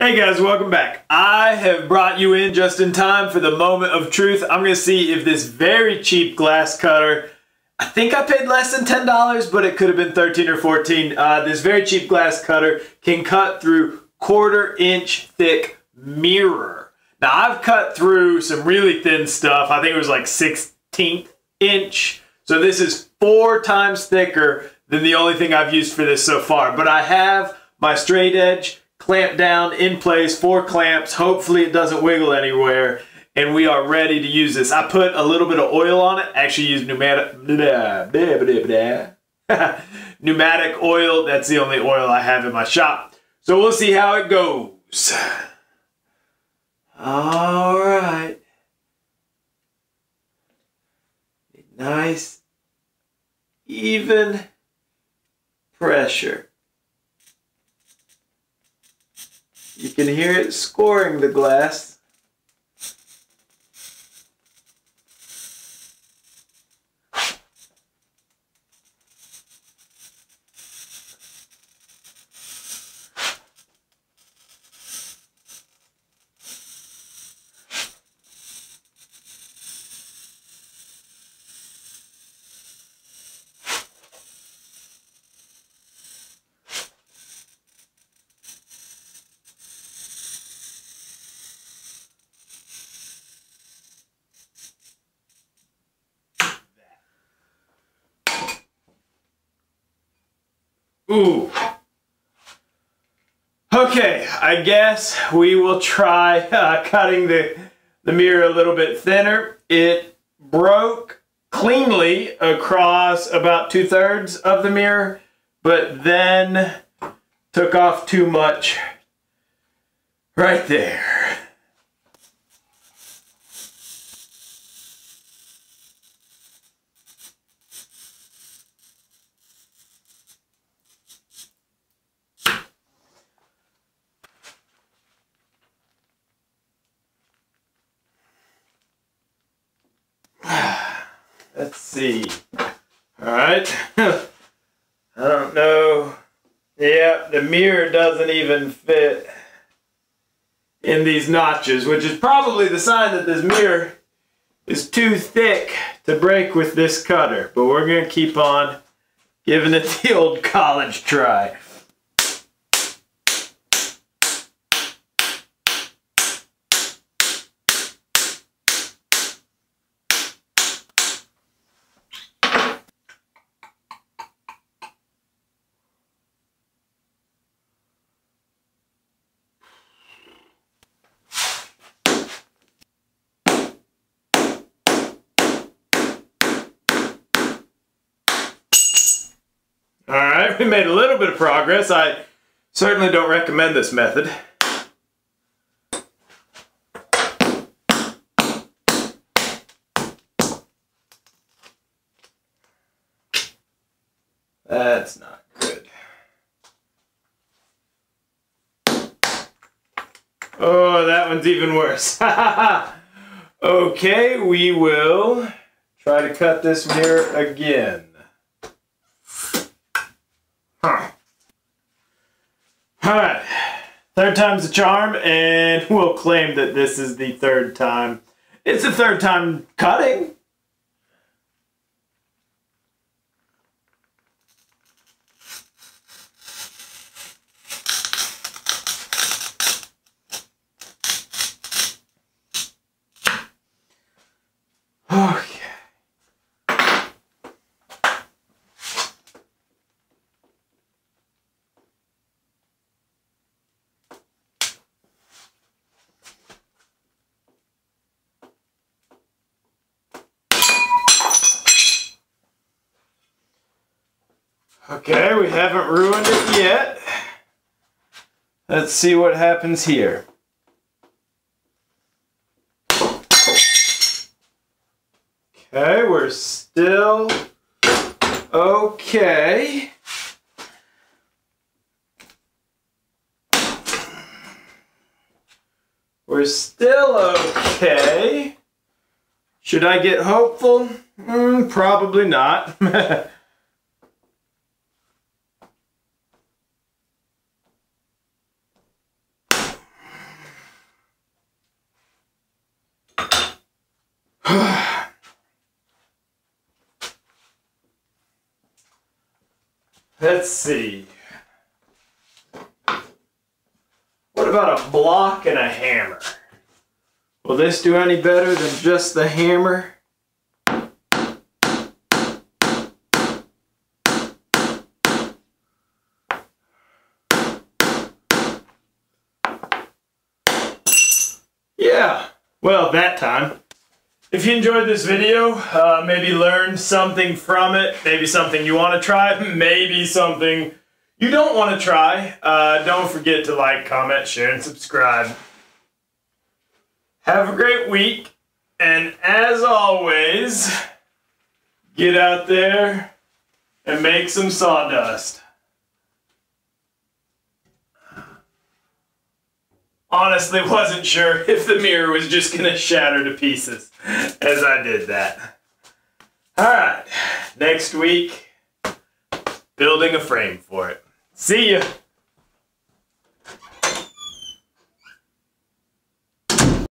Hey guys, welcome back. I have brought you in just in time for the moment of truth. I'm to see if this very cheap glass cutter, I think I paid less than $10, but it could have been 13 or 14. Uh, this very cheap glass cutter can cut through quarter inch thick mirror. Now I've cut through some really thin stuff. I think it was like 16th inch. So this is four times thicker than the only thing I've used for this so far. But I have my straight edge clamped down in place, four clamps. Hopefully it doesn't wiggle anywhere. And we are ready to use this. I put a little bit of oil on it. Actually used pneumatic, blah, blah, blah, pneumatic oil. That's the only oil I have in my shop. So we'll see how it goes. All right. Nice, even pressure. You can hear it scoring the glass. Ooh. Okay, I guess we will try uh, cutting the, the mirror a little bit thinner. It broke cleanly across about two thirds of the mirror, but then took off too much right there. Let's see. Alright. I don't know. Yeah, the mirror doesn't even fit in these notches, which is probably the sign that this mirror is too thick to break with this cutter. But we're going to keep on giving it the old college try. All we made a little bit of progress. I certainly don't recommend this method. That's not good. Oh, that one's even worse. okay, we will try to cut this mirror again. Alright, third time's a charm, and we'll claim that this is the third time. It's the third time cutting. Okay, we haven't ruined it yet. Let's see what happens here. Okay, we're still okay. We're still okay. Should I get hopeful? Mm, probably not. Let's see. What about a block and a hammer? Will this do any better than just the hammer? Yeah, well that time. If you enjoyed this video, uh, maybe learned something from it, maybe something you want to try, maybe something you don't want to try, uh, don't forget to like, comment, share, and subscribe. Have a great week, and as always, get out there and make some sawdust. honestly wasn't sure if the mirror was just gonna shatter to pieces as I did that. Alright, next week, building a frame for it. See ya!